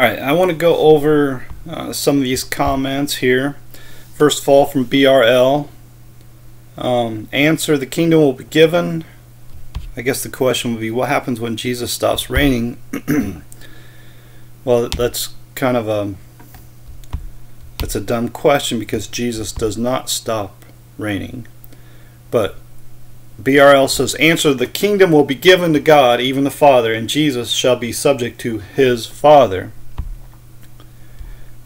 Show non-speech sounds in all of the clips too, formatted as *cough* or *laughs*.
All right, I want to go over uh, some of these comments here. First of all, from BRL. Um, answer, the kingdom will be given. I guess the question would be, what happens when Jesus stops reigning? *clears throat* well, that's kind of a that's a dumb question because Jesus does not stop reigning. But BRL says, Answer, the kingdom will be given to God, even the Father, and Jesus shall be subject to his Father.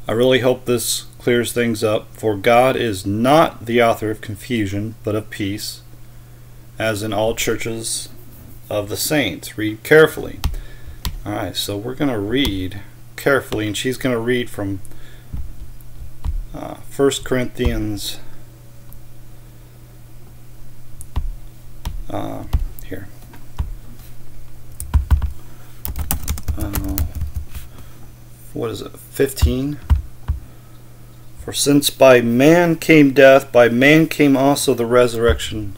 I really hope this clears things up, for God is not the author of confusion, but of peace, as in all churches of the saints. Read carefully. Alright, so we're going to read carefully, and she's going to read from uh, 1 Corinthians uh, here. Uh, what is it? 15. For since by man came death, by man came also the resurrection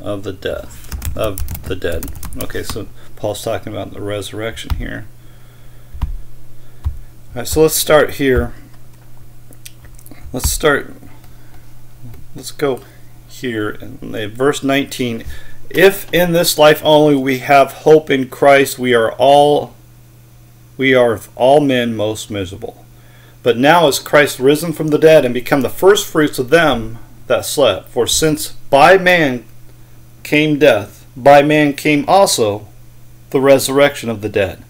of the death of the dead. Okay, so Paul's talking about the resurrection here. All right, so let's start here. Let's start. Let's go here in verse 19 if in this life only we have hope in Christ we are all we are of all men most miserable but now is Christ risen from the dead and become the first fruits of them that slept. For since by man came death by man came also the resurrection of the dead.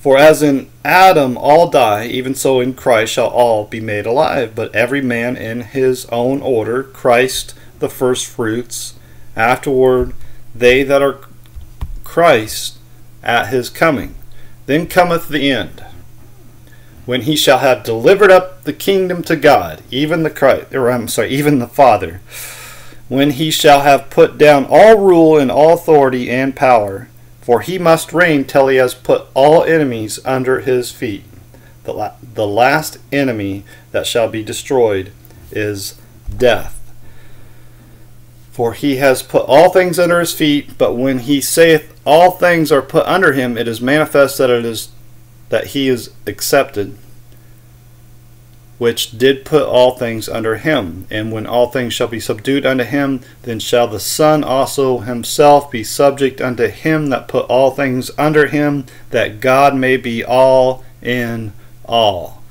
For as in Adam all die, even so in Christ shall all be made alive, but every man in his own order, Christ the first fruits, afterward they that are Christ at his coming. Then cometh the end, when he shall have delivered up the kingdom to God, even the Christ, or I'm sorry, even the Father, when he shall have put down all rule and all authority and power, for he must reign till he has put all enemies under his feet. The, la- the last enemy that shall be destroyed is death. For he has put all things under his feet, but when he saith all things are put under him, it is manifest that it is that he is accepted, which did put all things under him. And when all things shall be subdued unto him, then shall the Son also himself be subject unto him that put all things under him, that God may be all in all.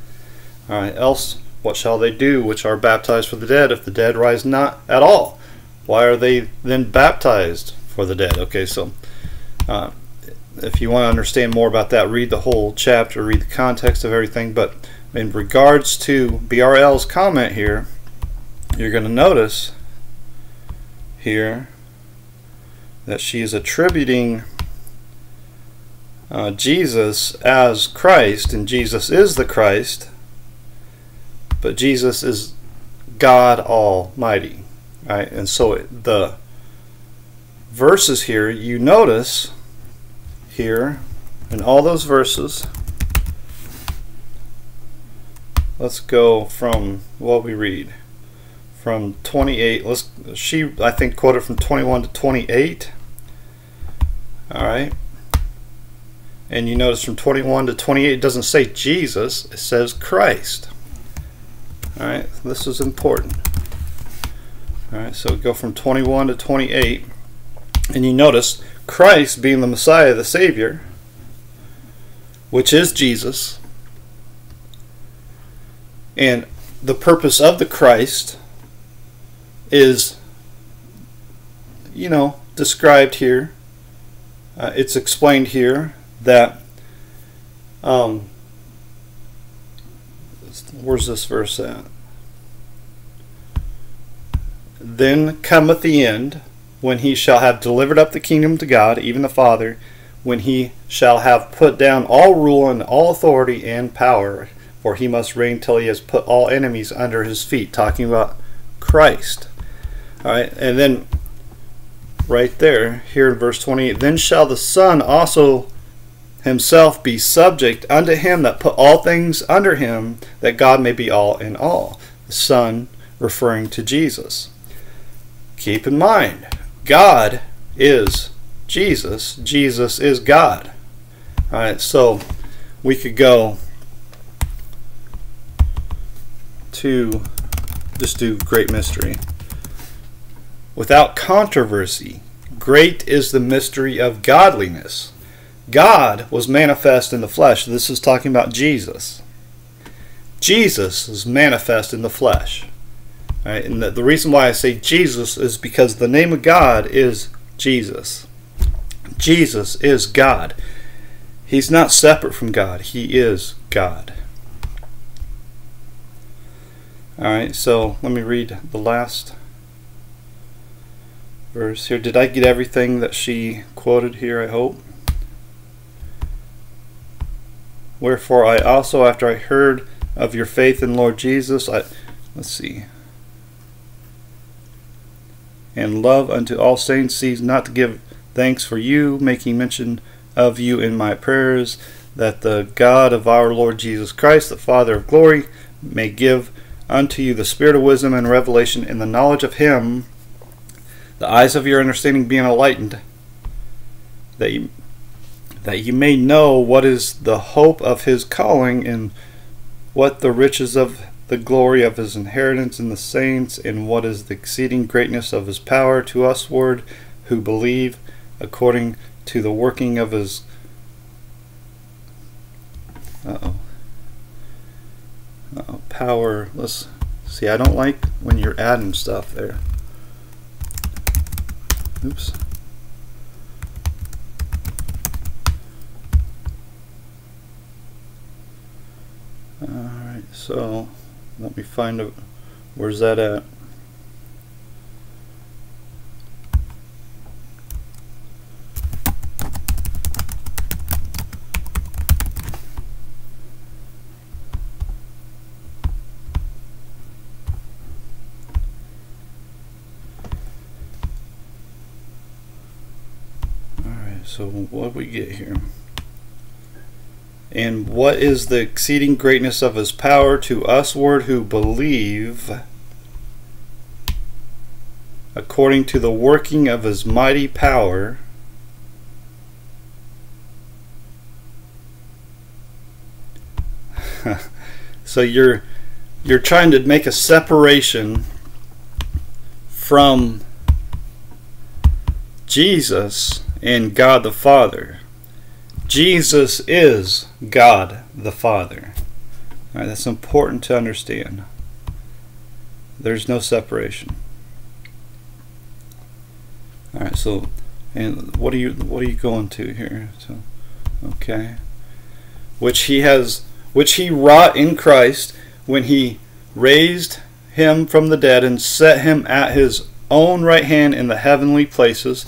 All right, else what shall they do which are baptized for the dead if the dead rise not at all? Why are they then baptized for the dead? Okay, so uh, if you want to understand more about that, read the whole chapter, read the context of everything. But in regards to BRL's comment here, you're going to notice here that she is attributing uh, Jesus as Christ, and Jesus is the Christ, but Jesus is God Almighty. Right? And so the verses here, you notice here in all those verses, let's go from what we read. From 28 let's she I think quoted from 21 to 28 all right. And you notice from 21 to 28 it doesn't say Jesus it says Christ. All right this is important. Alright, so go from 21 to 28. And you notice Christ being the Messiah, the Savior, which is Jesus. And the purpose of the Christ is, you know, described here. Uh, it's explained here that, um, where's this verse at? Then cometh the end, when he shall have delivered up the kingdom to God, even the Father, when he shall have put down all rule and all authority and power, for he must reign till he has put all enemies under his feet. Talking about Christ. All right, and then right there, here in verse 28, then shall the Son also himself be subject unto him that put all things under him, that God may be all in all. The Son referring to Jesus keep in mind, God is Jesus. Jesus is God. All right, so we could go to just do great mystery. Without controversy, great is the mystery of godliness. God was manifest in the flesh. This is talking about Jesus. Jesus is manifest in the flesh. Right? And the, the reason why I say Jesus is because the name of God is Jesus. Jesus is God. He's not separate from God. He is God. All right, so let me read the last verse here. Did I get everything that she quoted here? I hope. Wherefore I also, after I heard of your faith in Lord Jesus, I let's see. And love unto all saints, cease not to give thanks for you, making mention of you in my prayers, that the God of our Lord Jesus Christ, the Father of glory, may give unto you the spirit of wisdom and revelation in the knowledge of him, the eyes of your understanding being enlightened, that you that you may know what is the hope of his calling and what the riches of the glory of his inheritance in the saints and what is the exceeding greatness of his power to usward who believe according to the working of his uh-oh. Uh -oh, power let's see I don't like when you're adding stuff there. Oops. Alright, so let me find a, where's that at? Alright, so what we get here? And what is the exceeding greatness of his power to usward who believe, according to the working of his mighty power? *laughs* so you're you're trying to make a separation from Jesus and God the Father. Jesus is God the Father. All right, that's important to understand. There's no separation. All right, so and what are you what are you going to here? So, okay, which he has, which he wrought in Christ when he raised him from the dead and set him at his own right hand in the heavenly places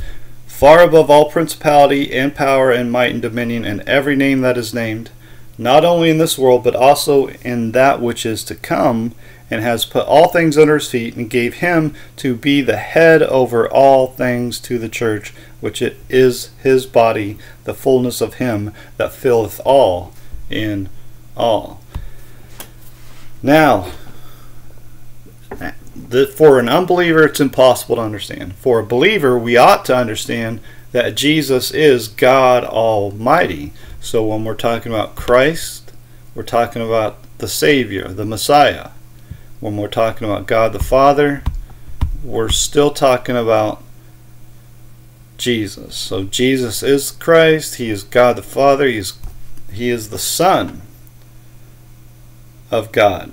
far above all principality and power and might and dominion and every name that is named, not only in this world, but also in that which is to come, and has put all things under his feet, and gave him to be the head over all things to the church, which it is his body, the fullness of him that filleth all in all. Now, that for an unbeliever it's impossible to understand. For a believer, we ought to understand that Jesus is God Almighty. So when we're talking about Christ, we're talking about the Savior, the Messiah. When we're talking about God the Father, we're still talking about Jesus. So Jesus is Christ, He is God the Father, He is, he is the Son of God.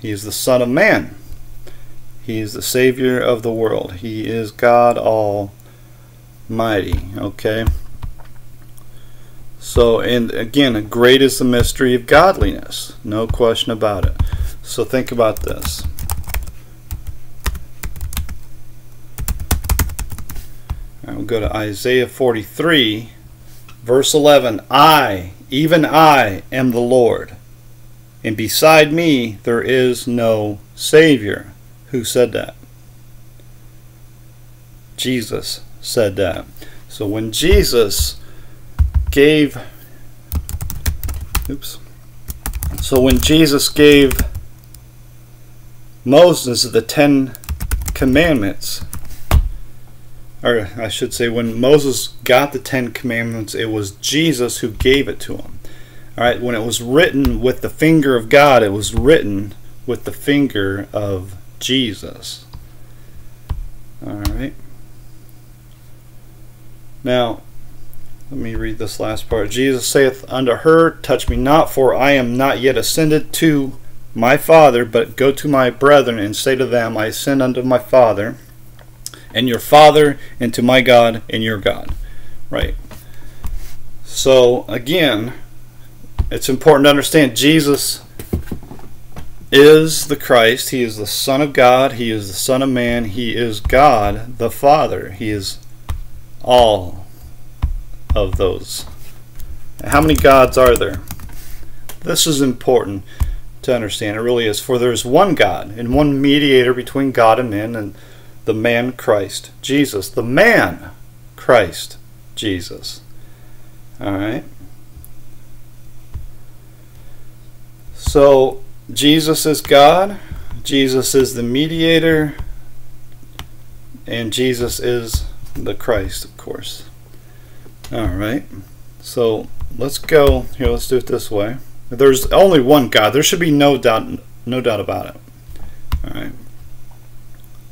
He is the Son of Man. He is the Savior of the world. He is God Almighty. Okay? So, and again, great is the mystery of godliness. No question about it. So, think about this. I will go to Isaiah 43, verse 11. I, even I, am the Lord, and beside me there is no Savior. Who said that? Jesus said that. So when Jesus gave oops so when Jesus gave Moses the 10 commandments or I should say when Moses got the 10 commandments it was Jesus who gave it to him All right, when it was written with the finger of God, it was written with the finger of Jesus. All right. Now, let me read this last part. Jesus saith unto her, Touch me not, for I am not yet ascended to my Father, but go to my brethren and say to them, I ascend unto my Father and your Father, and to my God and your God. Right. So, again, it's important to understand Jesus is the Christ. He is the Son of God. He is the Son of Man. He is God the Father. He is all of those. How many gods are there? This is important to understand. It really is. For there is one God and one mediator between God and men, and the man Christ Jesus. The man Christ Jesus. All right. So Jesus is God, Jesus is the mediator, and Jesus is the Christ, of course. All right. So let's go here. Let's do it this way. There's only one God. There should be no doubt, no doubt about it. All right.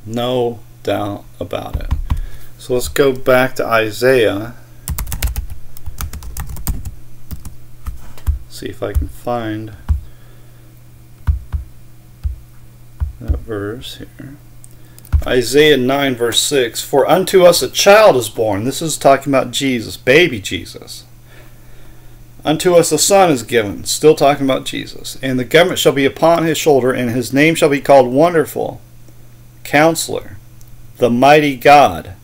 No doubt about it. So let's go back to Isaiah. See if I can find verse here. Isaiah 9, verse 6 For unto us a child is born. This is talking about Jesus, baby Jesus. Unto us a son is given. Still talking about Jesus. And the government shall be upon his shoulder, and his name shall be called Wonderful, Counselor, the Mighty God,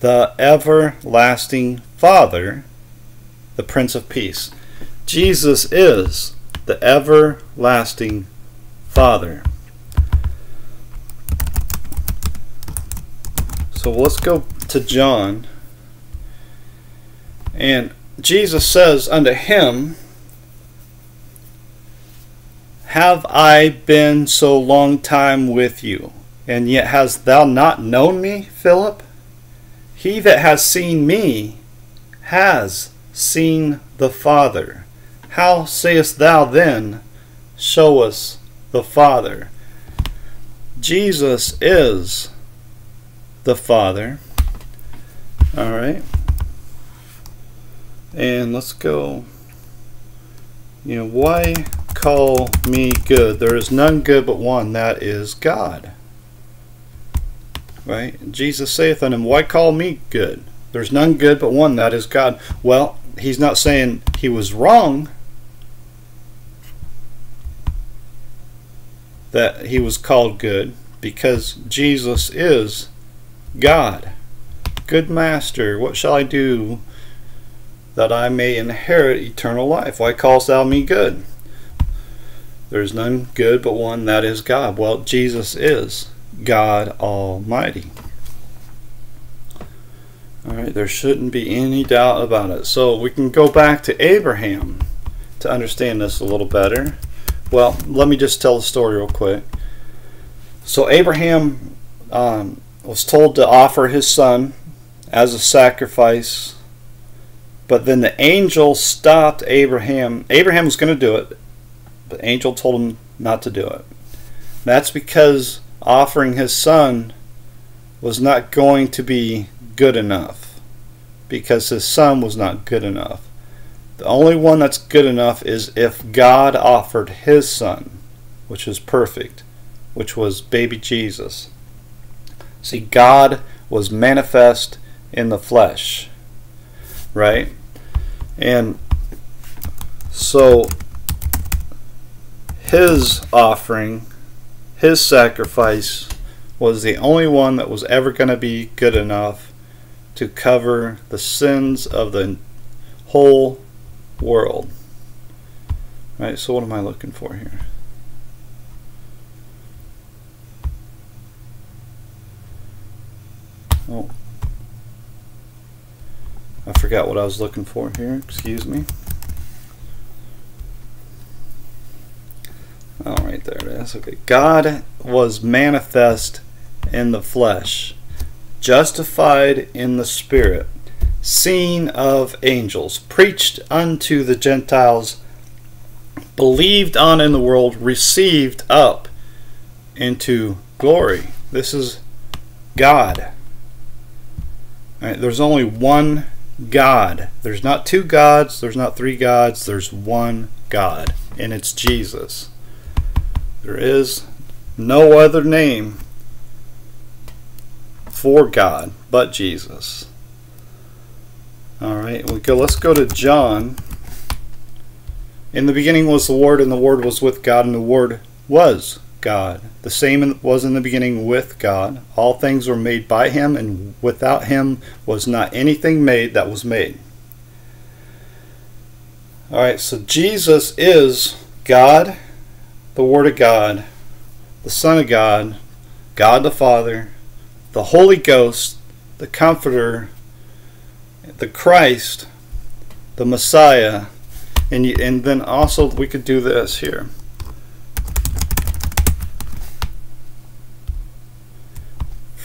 the Everlasting Father, the Prince of Peace. Jesus is the Everlasting Father. So let's go to John. And Jesus says unto him, Have I been so long time with you, and yet hast thou not known me, Philip? He that has seen me has seen the Father. How sayest thou then, Show us the Father? Jesus is the Father. All right. And let's go. You know, why call me good? There is none good but one, that is God. Right? Jesus saith unto him, Why call me good? There's none good but one, that is God. Well, he's not saying he was wrong. That he was called good because Jesus is God, good master, what shall I do that I may inherit eternal life? Why callest thou me good? There is none good but one, that is God. Well, Jesus is God Almighty. All right, there shouldn't be any doubt about it. So we can go back to Abraham to understand this a little better. Well, let me just tell the story real quick. So Abraham um, was told to offer his son as a sacrifice. But then the angel stopped Abraham. Abraham was going to do it, but the angel told him not to do it. That's because offering his son was not going to be good enough because his son was not good enough. The only one that's good enough is if God offered his son, which is perfect, which was baby Jesus. See, God was manifest in the flesh, right? And so his offering, his sacrifice, was the only one that was ever going to be good enough to cover the sins of the whole world. Right, so what am I looking for here? Oh. I forgot what I was looking for here. Excuse me. All right, there it is. Okay. God was manifest in the flesh, justified in the spirit, seen of angels, preached unto the Gentiles, believed on in the world, received up into glory. This is God. Right, there's only one God. There's not two gods, there's not three gods, there's one God, and it's Jesus. There is no other name for God but Jesus. All right, we go. Let's go to John. In the beginning was the Word, and the Word was with God, and the Word was God. The same was in the beginning with God. All things were made by Him, and without Him was not anything made that was made. All right, so Jesus is God, the Word of God, the Son of God, God the Father, the Holy Ghost, the Comforter, the Christ, the Messiah, and you, and then also we could do this here.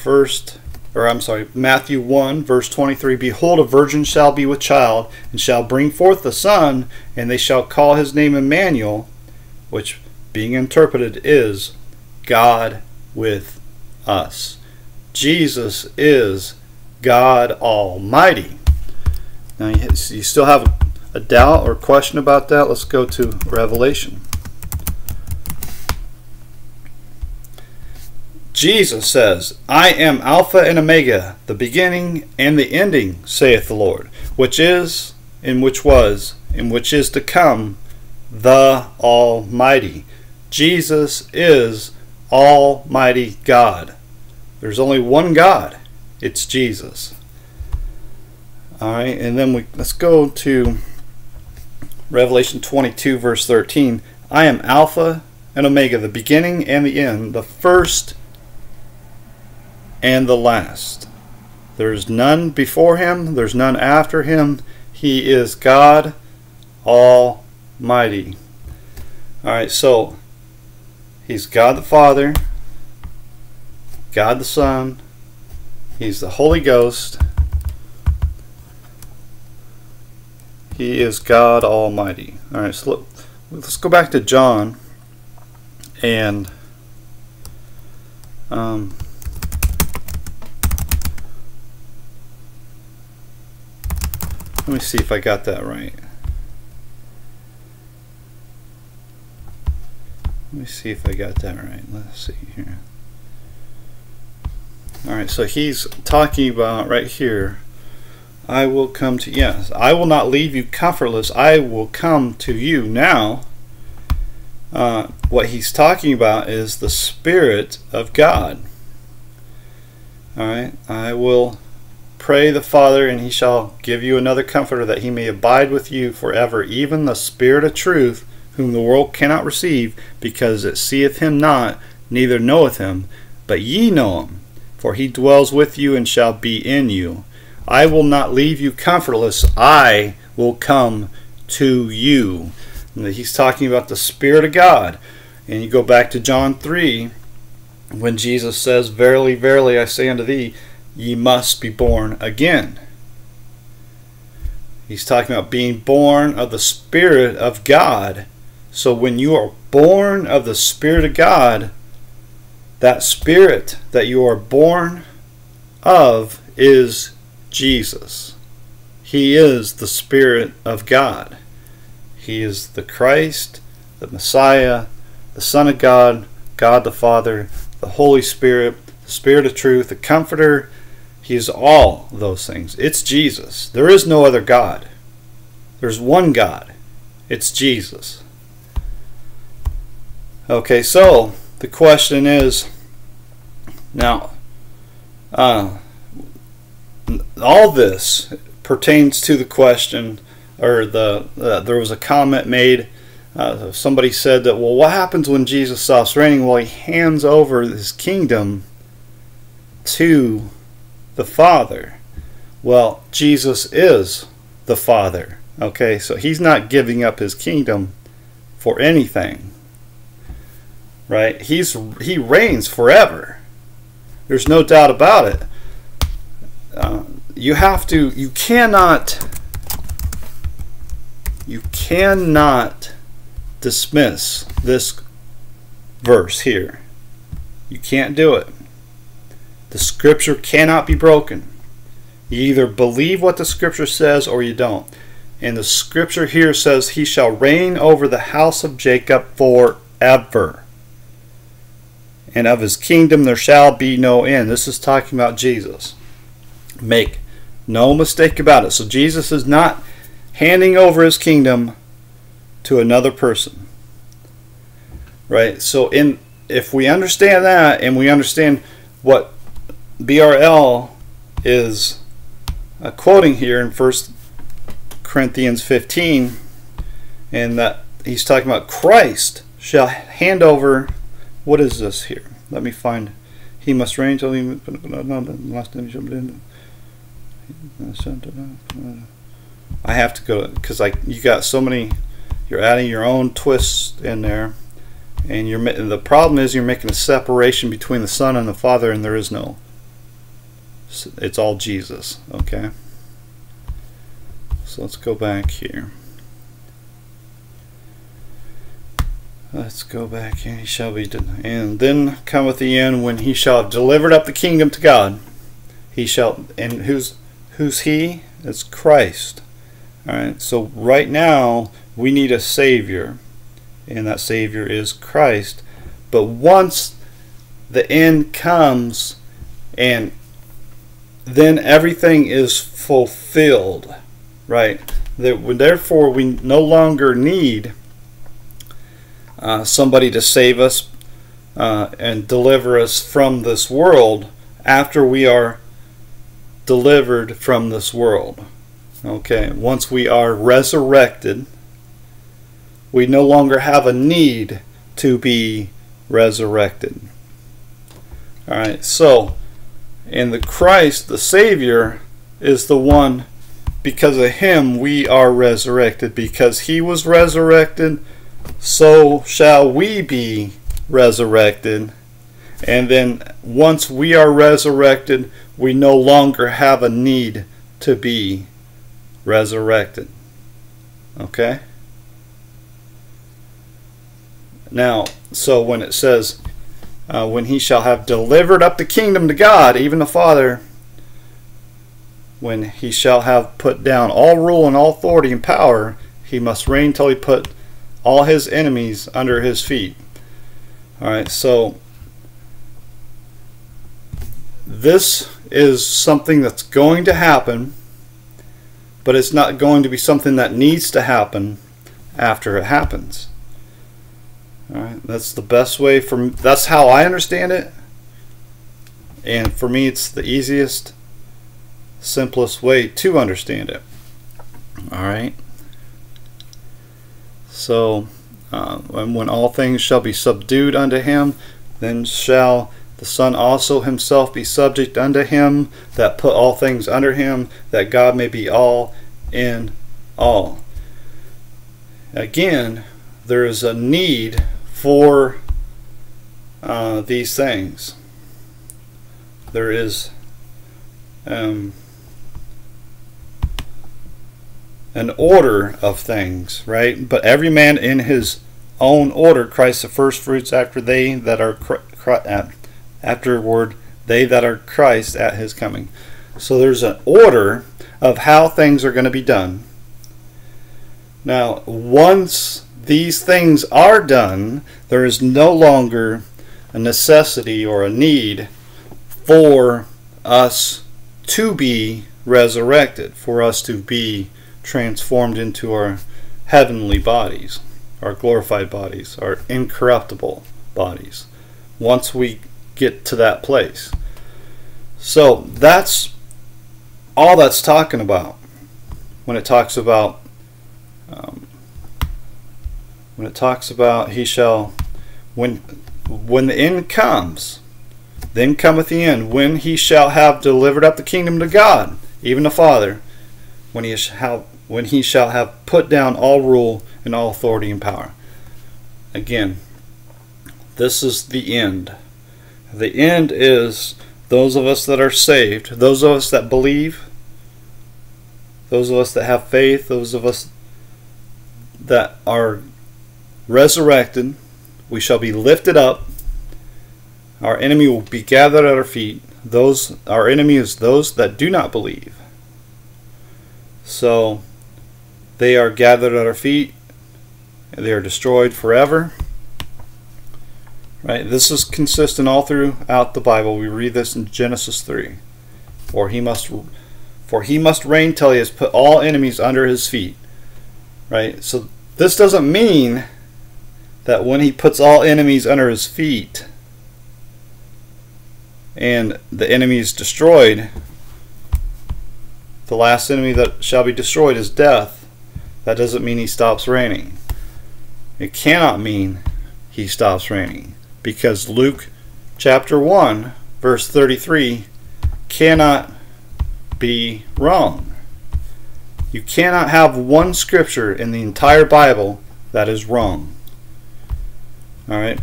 First, or I'm sorry, Matthew 1, verse 23 Behold, a virgin shall be with child, and shall bring forth a son, and they shall call his name Emmanuel, which being interpreted is God with us. Jesus is God Almighty. Now, you still have a doubt or question about that? Let's go to Revelation. Jesus says, I am Alpha and Omega, the beginning and the ending, saith the Lord, which is, and which was, and which is to come, the Almighty. Jesus is Almighty God. There's only one God. It's Jesus. All right, and then we let's go to Revelation 22 verse 13. I am Alpha and Omega, the beginning and the end, the first and the last. There's none before him, there's none after him. He is God Almighty. All right, so he's God the Father, God the Son, he's the Holy Ghost, He is God Almighty. All right, so look, let, us go back to John and um, let me see if I got that right. Let me see if I got that right. Let's see here. Alright, so he's talking about right here I will come to yes I will not leave you comfortless I will come to you now uh, what he's talking about is the Spirit of God alright I will pray the Father and he shall give you another comforter that he may abide with you forever even the Spirit of truth whom the world cannot receive because it seeth him not neither knoweth him but ye know him for he dwells with you and shall be in you I will not leave you comfortless. I will come to you. And he's talking about the Spirit of God. And you go back to John 3 when Jesus says, Verily, verily, I say unto thee, ye must be born again. He's talking about being born of the Spirit of God. So when you are born of the Spirit of God, that Spirit that you are born of is Jesus. He is the Spirit of God. He is the Christ, the Messiah, the Son of God, God the Father, the Holy Spirit, the Spirit of truth, the Comforter. He is all those things. It's Jesus. There is no other God. There's one God. It's Jesus. Okay, so the question is now, uh, all this pertains to the question, or the uh, there was a comment made. Uh, somebody said that, well, what happens when Jesus stops reigning? Well, he hands over his kingdom to the Father. Well, Jesus is the Father. Okay, so he's not giving up his kingdom for anything. Right? He's he reigns forever. There's no doubt about it. Uh, you have to, you cannot, you cannot dismiss this verse here. You can't do it. The scripture cannot be broken. You either believe what the scripture says or you don't. And the scripture here says, He shall reign over the house of Jacob forever. And of his kingdom there shall be no end. This is talking about Jesus. Make no mistake about it. So Jesus is not handing over his kingdom to another person. Right? So in if we understand that and we understand what BRL is uh, quoting here in First Corinthians 15 and that he's talking about Christ shall hand over what is this here? Let me find he must reign till he I have to go because like you got so many you're adding your own twists in there and you're the problem is you're making a separation between the son and the father and there is no it's all Jesus okay? So let's go back here. Let's go back and he shall be and then cometh the end when he shall have delivered up the kingdom to God. He shall and who's who's he? It's Christ. All right so right now we need a savior and that Savior is Christ. But once the end comes and then everything is fulfilled, right? That therefore we no longer need uh, somebody to save us uh, and deliver us from this world after we are delivered from this world. Okay, once we are resurrected we no longer have a need to be resurrected. All right, so in the Christ, the Savior, is the one because of him we are resurrected. Because he was resurrected, so shall we be resurrected. And then once we are resurrected, we no longer have a need to be resurrected. Okay? Now, so when it says, uh, when he shall have delivered up the kingdom to God, even the Father, when he shall have put down all rule and all authority and power, he must reign till he put all his enemies under his feet. All right, so this is something that's going to happen, but it's not going to be something that needs to happen after it happens. All right, that's the best way for that's how I understand it. And for me it's the easiest simplest way to understand it. All right. So, uh, when all things shall be subdued unto him, then shall the Son also himself be subject unto him that put all things under him, that God may be all in all. Again, there is a need for uh, these things. There is um, an order of things, right? But every man in his own order. Christ the first fruits after they that are afterward they that are Christ at his coming. So there's an order of how things are going to be done. Now, once these things are done, there is no longer a necessity or a need for us to be resurrected, for us to be transformed into our heavenly bodies, our glorified bodies, our incorruptible bodies, once we get to that place. So that's all that's talking about when it talks about um, when it talks about he shall when when the end comes then cometh the end when he shall have delivered up the kingdom to God even the Father when he shall when he shall have put down all rule and all authority and power. Again this is the end. The end is those of us that are saved those of us that believe those of us that have faith those of us that are resurrected. We shall be lifted up. Our enemy will be gathered at our feet. Those our enemy is those that do not believe. So they are gathered at our feet. They are destroyed forever. Right? This is consistent all throughout the Bible. We read this in Genesis 3. For he must for he must reign till he has put all enemies under his feet. Right? So this doesn't mean that when he puts all enemies under his feet and the enemy is destroyed, the last enemy that shall be destroyed is death. That doesn't mean he stops reigning. It cannot mean he stops reigning because Luke chapter 1 verse 33 cannot be wrong. You cannot have one scripture in the entire Bible that is wrong. Alright?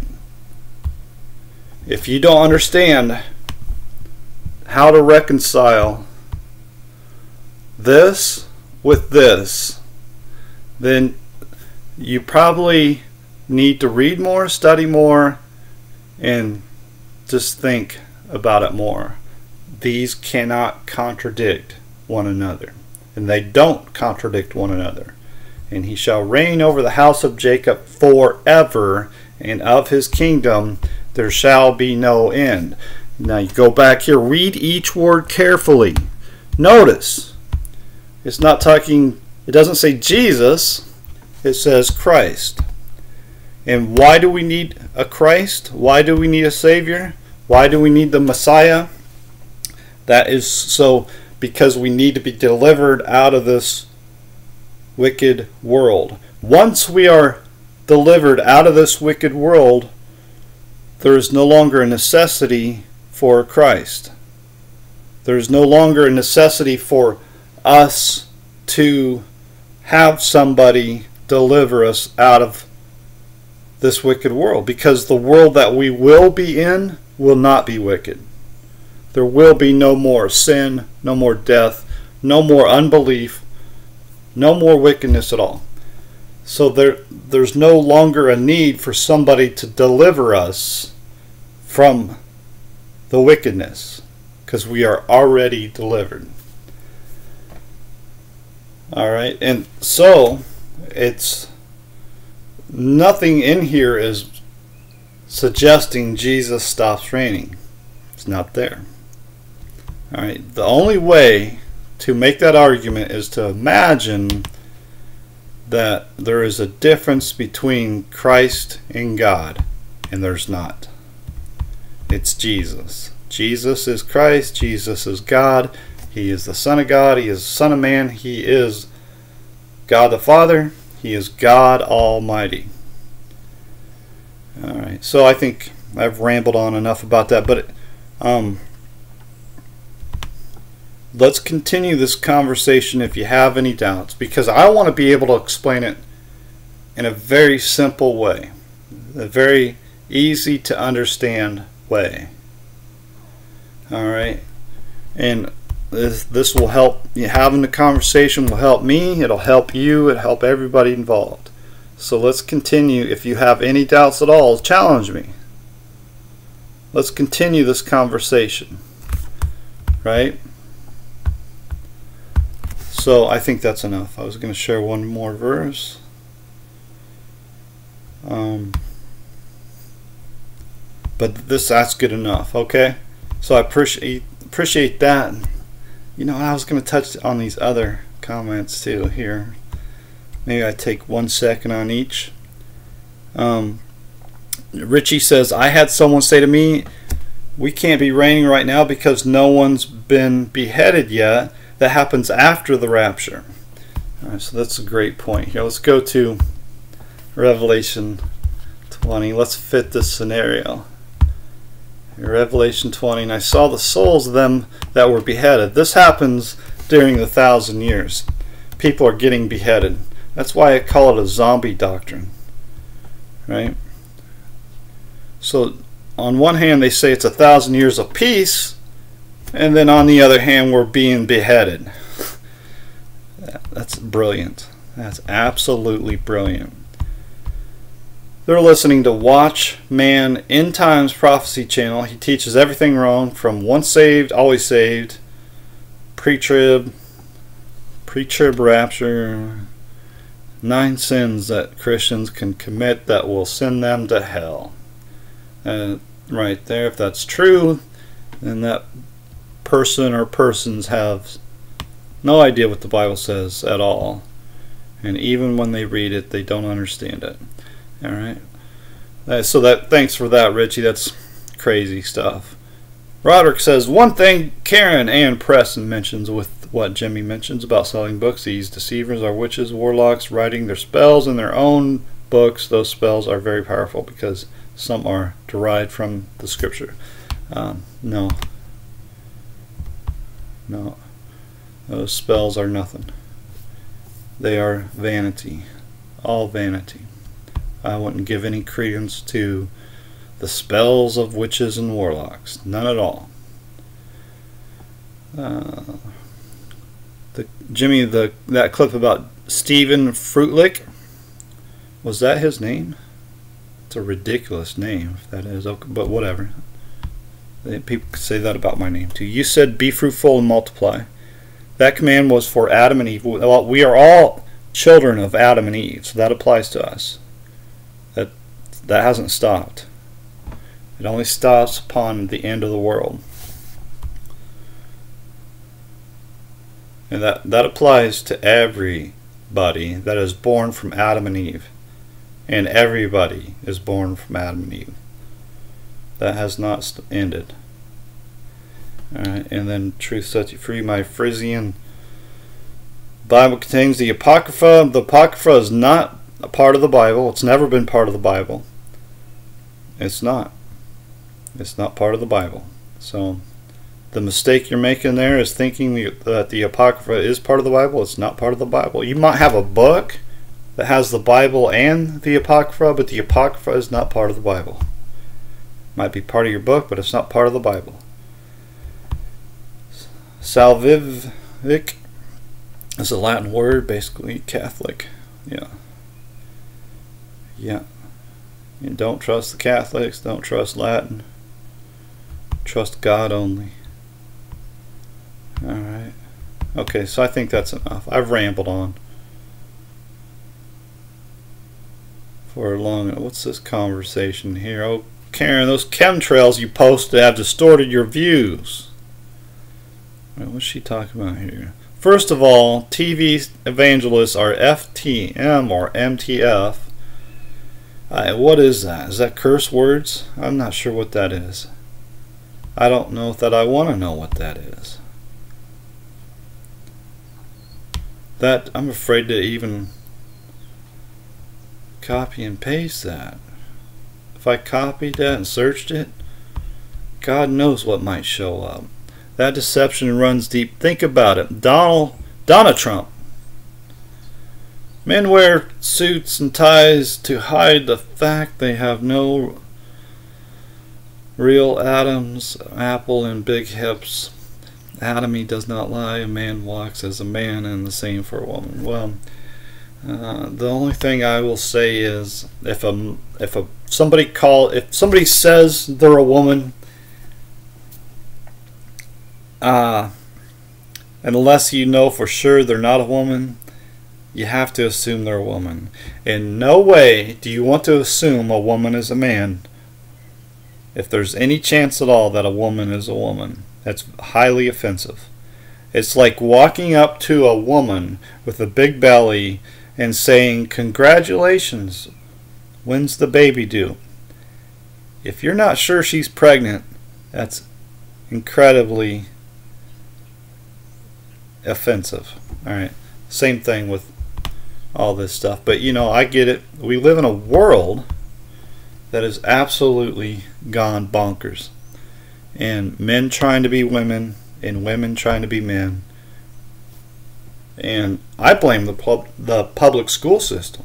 If you don't understand how to reconcile this with this, then you probably need to read more, study more, and just think about it more these cannot contradict one another, and they don't contradict one another. And he shall reign over the house of Jacob forever, and of his kingdom there shall be no end. Now you go back here, read each word carefully. Notice, it's not talking, it doesn't say Jesus, it says Christ. And why do we need a Christ? Why do we need a Savior? Why do we need the Messiah? That is so because we need to be delivered out of this wicked world. Once we are delivered out of this wicked world, there is no longer a necessity for Christ. There is no longer a necessity for us to have somebody deliver us out of this wicked world because the world that we will be in will not be wicked. There will be no more sin, no more death, no more unbelief, no more wickedness at all. So there, there's no longer a need for somebody to deliver us from the wickedness because we are already delivered. All right, and so it's nothing in here is suggesting Jesus stops reigning. It's not there. All right, the only way to make that argument is to imagine that there is a difference between Christ and God, and there's not. It's Jesus. Jesus is Christ, Jesus is God, He is the Son of God, He is the Son of Man, He is God the Father, He is God Almighty. Alright, so I think I've rambled on enough about that, but um, let's continue this conversation if you have any doubts because I want to be able to explain it in a very simple way, a very easy to understand way. All right, and this this will help you having the conversation will help me. It'll help you. It'll help everybody involved. So let's continue. If you have any doubts at all, challenge me. Let's continue this conversation. Right? So I think that's enough. I was going to share one more verse. Um, but this that's good enough. Okay, so I appreciate appreciate that. You know, I was going to touch on these other comments too here. Maybe I take one second on each. Um, Richie says, I had someone say to me, we can't be reigning right now because no one's been beheaded yet that happens after the rapture. So that's a great point here. Let's go to Revelation 20. Let's fit this scenario. Revelation 20, and I saw the souls of them that were beheaded. This happens during the thousand years. People are getting beheaded. That's why I call it a zombie doctrine. Right? So, on one hand, they say it's a thousand years of peace, and then on the other hand, we're being beheaded. That's brilliant. That's absolutely brilliant. They're listening to Watchman End Times Prophecy Channel. He teaches everything wrong from once saved, always saved, pre trib, pre trib rapture, nine sins that Christians can commit that will send them to hell. And right there, if that's true, then that person or persons have no idea what the Bible says at all. And even when they read it, they don't understand it. All right. Uh, so that thanks for that, Richie. That's crazy stuff. Roderick says one thing Karen and Preston mentions with what Jimmy mentions about selling books. These deceivers are witches, warlocks, writing their spells in their own books. Those spells are very powerful because some are derived from the scripture. Um, no. No. Those spells are nothing. They are vanity. All vanity. I wouldn't give any credence to the spells of witches and warlocks. None at all. Uh, the Jimmy, the that clip about Stephen Fruitlick, was that his name? It's a ridiculous name, that is. But whatever. People can say that about my name too. You said, "Be fruitful and multiply." That command was for Adam and Eve. Well, we are all children of Adam and Eve, so that applies to us. That that hasn't stopped. It only stops upon the end of the world. And that, that applies to everybody that is born from Adam and Eve. And everybody is born from Adam and Eve. That has not ended. Alright, and then truth sets you free. My Frisian Bible contains the Apocrypha. The Apocrypha is not a part of the Bible. It's never been part of the Bible. It's not. It's not part of the Bible. So the mistake you're making there is thinking that the Apocrypha is part of the Bible. It's not part of the Bible. You might have a book that has the Bible and the Apocrypha, but the Apocrypha is not part of the Bible. Might be part of your book, but it's not part of the Bible. Salvific is a Latin word, basically Catholic. Yeah. Yeah. You don't trust the Catholics, don't trust Latin. Trust God only. Alright. Okay, so I think that's enough. I've rambled on. For a long... What's this conversation here? Oh, Karen, those chemtrails you posted have distorted your views. what's she talking about here? First of all, TV evangelists are FTM or MTF. What is that? Is that curse words? I'm not sure what that is. I don't know that I want to know what that is. That I'm afraid to even copy and paste that. If I copied that and searched it, God knows what might show up. That deception runs deep. Think about it. Donald Donald Trump. Men wear suits and ties to hide the fact they have no Real Adam's apple and big hips. Atomy does not lie. A man walks as a man, and the same for a woman. Well, uh, the only thing I will say is if a if a somebody call if somebody says they're a woman, uh, unless you know for sure they're not a woman, you have to assume they're a woman. In no way do you want to assume a woman is a man if there's any chance at all that a woman is a woman. That's highly offensive. It's like walking up to a woman with a big belly and saying, Congratulations, when's the baby due? If you're not sure she's pregnant, that's incredibly offensive. Alright, same thing with all this stuff. But you know, I get it. We live in a world that is absolutely gone bonkers. And men trying to be women and women trying to be men. And I blame the pub, the public school system.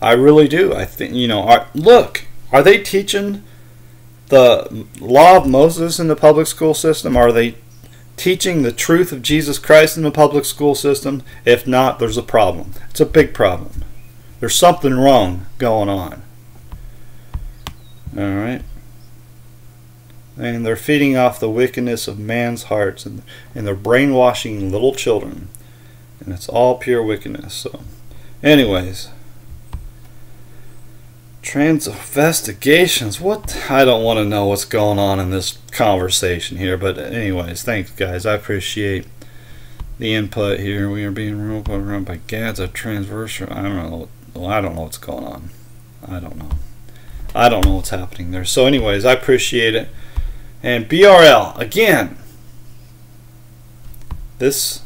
I really do. I think you know. Are, look, are they teaching the law of Moses in the public school system? Are they teaching the truth of Jesus Christ in the public school system? If not, there's a problem. It's a big problem. There's something wrong going on. Alright? And they're feeding off the wickedness of man's hearts and, and they're brainwashing little children. And it's all pure wickedness. So, anyways. Trans investigations. What? I don't want to know what's going on in this conversation here. But, anyways, thanks, guys. I appreciate the input here. We are being ruled run by Gads, a transversal. I don't know. Well, I don't know what's going on. I don't know. I don't know what's happening there. So, anyways, I appreciate it. And BRL, again, this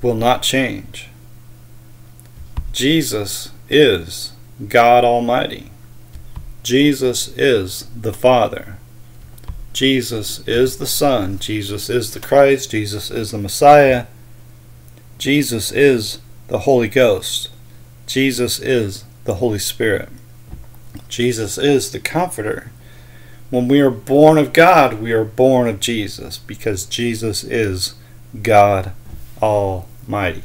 will not change. Jesus is God Almighty. Jesus is the Father. Jesus is the Son. Jesus is the Christ. Jesus is the Messiah. Jesus is the Holy Ghost. Jesus is the Holy Spirit. Jesus is the Comforter. When we are born of God, we are born of Jesus because Jesus is God Almighty.